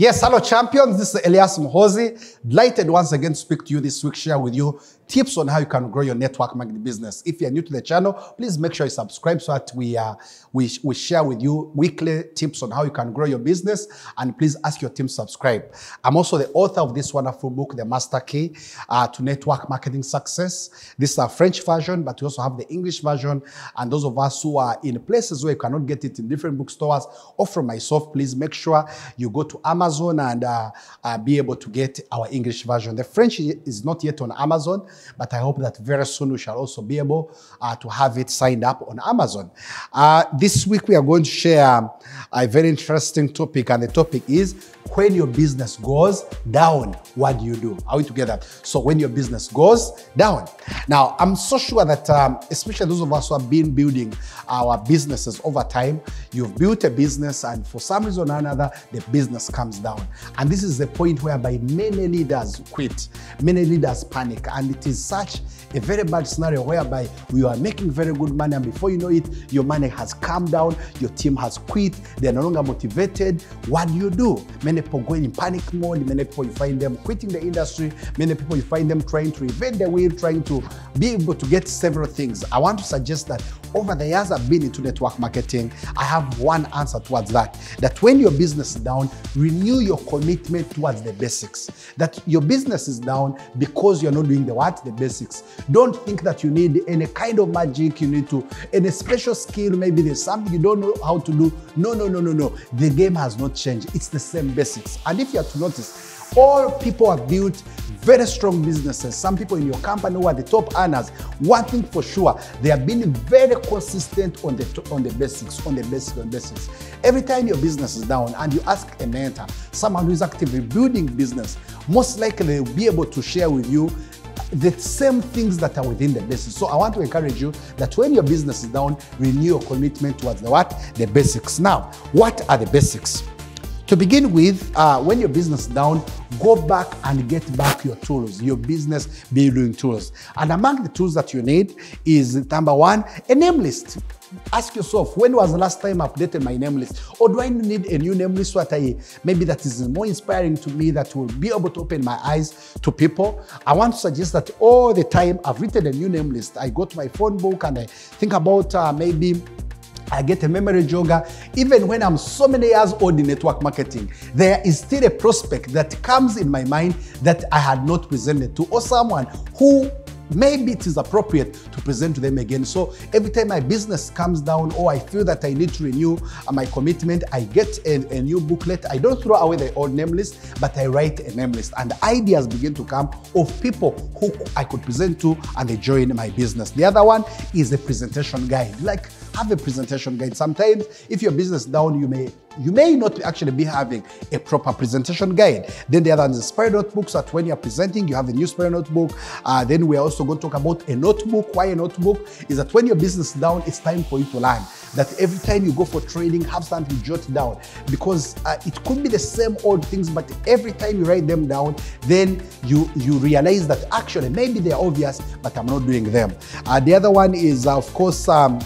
Yes, hello champions. This is Elias Muhoozi. Delighted once again to speak to you this week, share with you tips on how you can grow your network marketing business. If you're new to the channel, please make sure you subscribe so that we, uh, we, we share with you weekly tips on how you can grow your business. And please ask your team to subscribe. I'm also the author of this wonderful book, The Master Key uh, to Network Marketing Success. This is a French version, but we also have the English version. And those of us who are in places where you cannot get it in different bookstores or from myself, please make sure you go to Amazon and uh, uh, be able to get our English version. The French is not yet on Amazon, but I hope that very soon we shall also be able uh, to have it signed up on Amazon. Uh, this week we are going to share a very interesting topic, and the topic is when your business goes down, what do you do? Are we together? So when your business goes down. Now, I'm so sure that, um, especially those of us who have been building our businesses over time, you've built a business and for some reason or another, the business comes down. And this is the point whereby many leaders quit, many leaders panic, and it is such a very bad scenario whereby you are making very good money and before you know it, your money has come down, your team has quit, they're no longer motivated. What do you do? Many people go in panic mode, many people you find them quitting the industry, many people you find them trying to reinvent the wheel, trying to be able to get several things. I want to suggest that over the years I've been into network marketing, I have one answer towards that. That when your business is down, renew your commitment towards the basics. That your business is down because you're not doing the what? The basics. Don't think that you need any kind of magic, you need to, any special skill, maybe there's something you don't know how to do. No, no, no, no, no. The game has not changed. It's the same basics. And if you have to notice, all people have built very strong businesses. Some people in your company who are the top earners, one thing for sure, they have been very consistent on the on the basics, on the basics, on basics. Every time your business is down and you ask a mentor, someone who is actively building business, most likely they'll be able to share with you the same things that are within the basics. So I want to encourage you that when your business is down, renew your commitment towards the what? The basics. Now, what are the basics? To begin with, uh, when your business is down, go back and get back your tools, your business building tools. And among the tools that you need is number one, a name list. Ask yourself, when was the last time I updated my name list? Or do I need a new name list so that I, maybe that is more inspiring to me, that will be able to open my eyes to people? I want to suggest that all the time I've written a new name list. I go to my phone book and I think about uh, maybe I get a memory jogger. Even when I'm so many years old in network marketing, there is still a prospect that comes in my mind that I had not presented to, or someone who maybe it is appropriate to present to them again. So every time my business comes down or I feel that I need to renew my commitment, I get a, a, new booklet. I don't throw away the old name list, but I write a name list. And ideas begin to come of people who I could present to and they join my business. The other one is a presentation guide. Like have a presentation guide. Sometimes if your business down, you may you may not actually be having a proper presentation guide. Then the other one is Spire notebooks that when you're presenting, you have a new Spire notebook. Uh, then we're also going to talk about a notebook. Why a notebook? Is that when your business down, it's time for you to learn. That every time you go for training, have something jot down because uh, it could be the same old things, but every time you write them down, then you you realize that actually maybe they're obvious, but I'm not doing them. Uh, the other one is, uh, of course, um,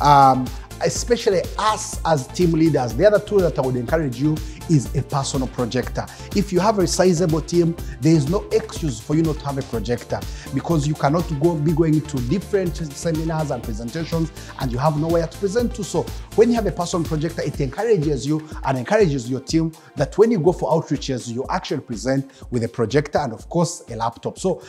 um, especially us as team leaders, the other tool that I would encourage you is a personal projector. If you have a sizable team, there is no excuse for you not to have a projector because you cannot go be going to different seminars and presentations and you have nowhere to present to. So when you have a personal projector, it encourages you and encourages your team that when you go for outreaches, you actually present with a projector and of course a laptop. So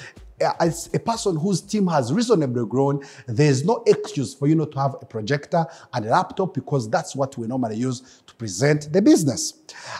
as a person whose team has reasonably grown, there's no excuse for you not to have a projector and a laptop because that's what we normally use to present the business.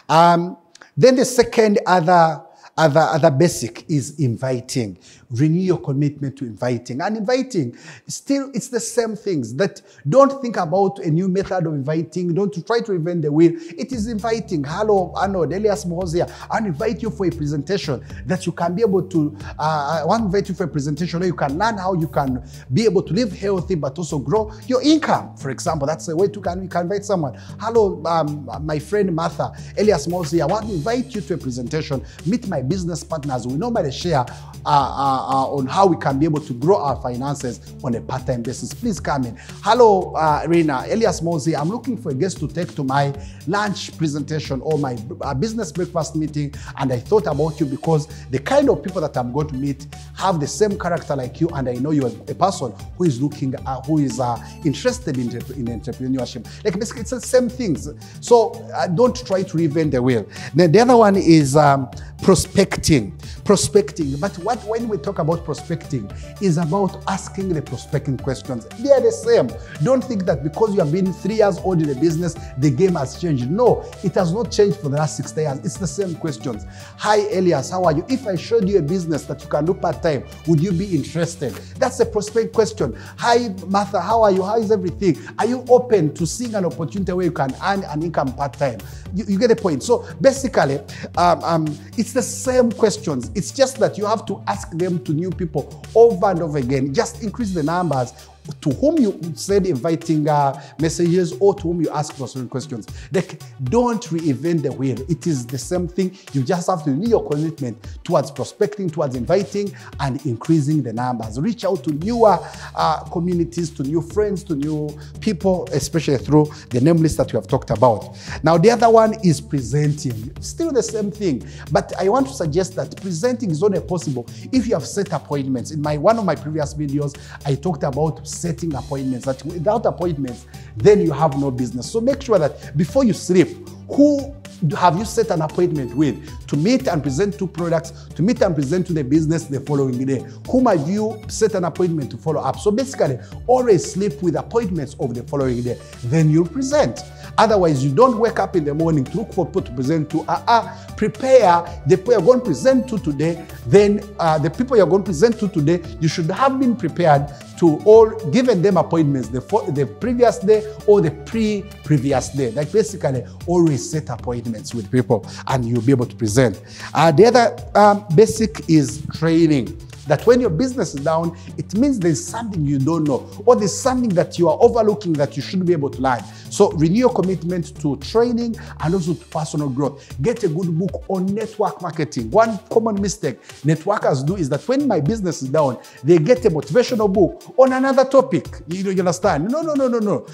Um, then the second other other, other basic is inviting. Renew your commitment to inviting. And inviting, still, it's the same things. That don't think about a new method of inviting. Don't try to invent the wheel. It is inviting. Hello, Arnold, Elias Mohozia. I invite you for a presentation that you can be able to, uh, I want to invite you for a presentation where you can learn how you can be able to live healthy but also grow your income. For example, that's a way to can, you can invite someone. Hello, um, my friend Martha, Elias Mohozia. I want to invite you to a presentation. Meet my business partners. We normally share on how we can be able to grow our finances on a part-time basis, please come in. Hello, uh, Rena. Elias Muhoozi. I'm looking for a guest to take to my lunch presentation or my uh, business breakfast meeting, and I thought about you because the kind of people that I'm going to meet have the same character like you, and I know you're a person who is looking, uh, who is uh, interested in, in entrepreneurship. Like basically, it's the same things. So uh, don't try to reinvent the wheel. Then the other one is um, prospecting. Prospecting. But what when we talk about prospecting is about asking the prospecting questions. They are the same. Don't think that because you have been three years old in a business, the game has changed. No, it has not changed for the last 60 years. It's the same questions. Hi, Elias, how are you? If I showed you a business that you can do part time, would you be interested? That's a prospect question. Hi, Martha, how are you? How is everything? Are you open to seeing an opportunity where you can earn an income part time? You, you, get the point. So basically, um, um, it's the same questions. It's just that you have to ask them to new people over and over again. Just increase the numbers to whom you send inviting uh, messages or to whom you ask for certain questions. Like, don't reinvent the wheel. It is the same thing. You just have to renew your commitment towards prospecting, towards inviting, and increasing the numbers. Reach out to newer uh, communities, to new friends, to new people, especially through the name list that we have talked about. Now, the other one is presenting. Still the same thing, but I want to suggest that presenting is only possible if you have set appointments. In my one of my previous videos, I talked about setting appointments. That without appointments, then you have no business. So make sure that before you sleep, who have you set an appointment with to meet and present two products, to meet and present to the business the following day? Whom have you set an appointment to follow up? So basically, always sleep with appointments of the following day. Then you present. Otherwise, you don't wake up in the morning to look for people to present to. Uh, uh, prepare the people you're going to present to today. Then uh, the people you're going to present to today, you should have been prepared to all given them appointments the, the previous day or the pre-previous day. Like basically, always set appointments with people and you'll be able to present. Uh, the other um, basic is training that when your business is down, it means there's something you don't know or there's something that you are overlooking that you should be able to learn. So renew your commitment to training and also to personal growth. Get a good book on network marketing. One common mistake networkers do is that when my business is down, they get a motivational book on another topic. You, know, you understand? No, no, no, no, no.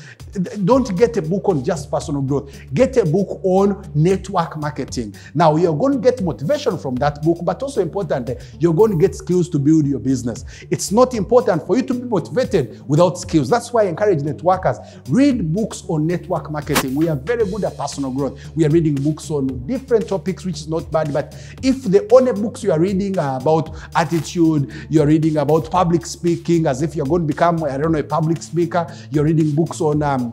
Don't get a book on just personal growth. Get a book on network marketing. Now, you're going to get motivation from that book, but also important, you're going to get skills to build your business. It's not important for you to be motivated without skills. That's why I encourage networkers read books on network marketing. We are very good at personal growth. We are reading books on different topics, which is not bad. But if the only books you are reading are about attitude, you're reading about public speaking, as if you're going to become, I don't know, a public speaker, you're reading books on um,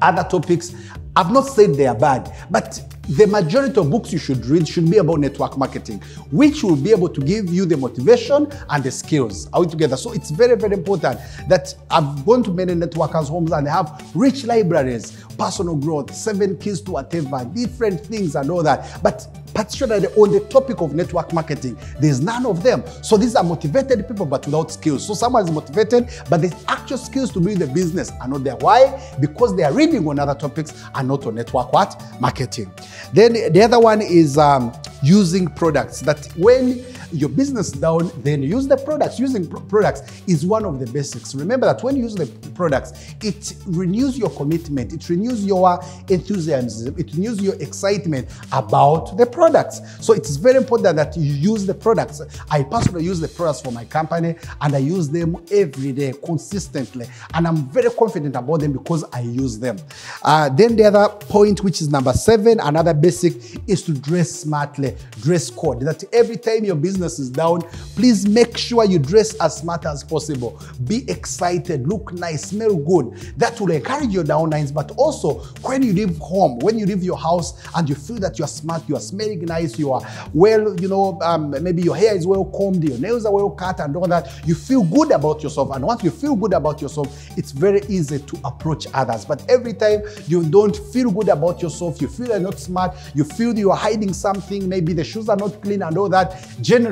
other topics. I've not said they are bad, but the majority of books you should read should be about network marketing, which will be able to give you the motivation and the skills all together. So it's very, very important that I've gone to many networkers' homes and they have rich libraries, personal growth, seven keys to whatever, different things and all that. But particularly on the topic of network marketing, there's none of them. So these are motivated people, but without skills. So someone is motivated, but the actual skills to build the business are not there. Why? Because they are reading on other topics and not on network what? Marketing. Then the other one is um, using products that when your business down, then use the products. Using products is one of the basics. Remember that when you use the products, it renews your commitment, it renews your enthusiasm, it renews your excitement about the products. So it's very important that you use the products. I personally use the products for my company and I use them every day consistently. And I'm very confident about them because I use them. Uh, then the other point, which is number seven, another basic, is to dress smartly, dress code. That every time your business business is down, please make sure you dress as smart as possible. Be excited, look nice, smell good. That will encourage your downlines. But also, when you leave home, when you leave your house and you feel that you are smart, you are smelling nice, you are well, you know, um, maybe your hair is well combed, your nails are well cut, and all that, you feel good about yourself. And once you feel good about yourself, it's very easy to approach others. But every time you don't feel good about yourself, you feel you're not smart, you feel you are hiding something, maybe the shoes are not clean and all that. Generally,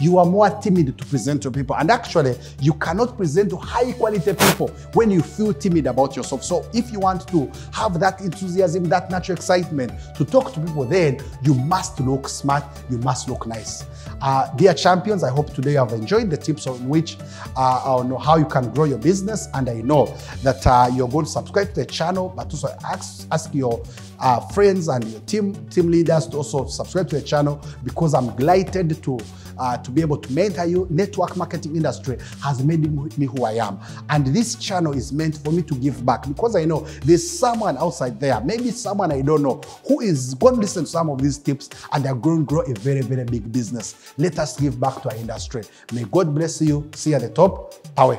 you are more timid to present to people. And actually, you cannot present to high quality people when you feel timid about yourself. So if you want to have that enthusiasm, that natural excitement to talk to people, then you must look smart, you must look nice. Uh, dear champions, I hope today you have enjoyed the tips on which uh, on how you can grow your business. And I know that uh, you're going to subscribe to the channel, but also ask, ask your uh, friends and your team team leaders to also subscribe to the channel because I'm delighted to uh, to be able to mentor you. Network marketing industry has made me who I am, and this channel is meant for me to give back because I know there's someone outside there, maybe someone I don't know, who is going to listen to some of these tips and they're going to grow a very very big business. Let us give back to our industry. May God bless you. See you at the top. Away.